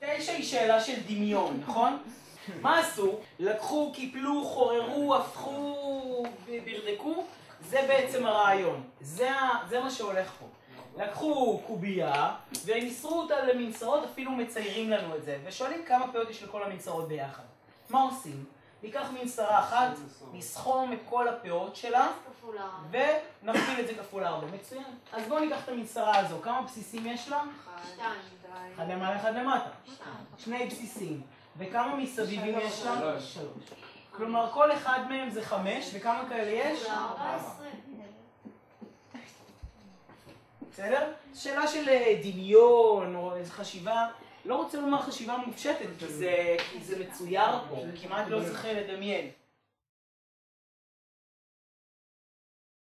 תשע היא שאלה של דמיון, נכון? מה עשו? לקחו, קיפלו, חוררו, הפכו, ברדקו, זה בעצם הרעיון. זה, זה מה שהולך פה. לקחו קובייה וניסרו אותה למנסרות, אפילו מציירים לנו את זה, ושואלים כמה פאות יש לכל המנסרות ביחד. מה עושים? ניקח מנסרה אחת, נסכום את כל הפאות שלה, ונכפיל את זה כפול ארבע. מצוין. אז בואו ניקח את המנסרה הזו, כמה בסיסים יש לה? שתיים. אחד למעלה, אחד למטה. שני בסיסים. וכמה מסביבים יש לה? שלוש. כלומר, כל אחד מהם זה חמש, וכמה כאלה יש? ארבע עשרה. בסדר? שאלה של אה, דמיון, או איזו חשיבה, לא רוצה לומר חשיבה מופשטת, כי זה, מצויר פה, כמעט לא צריך לדמיין.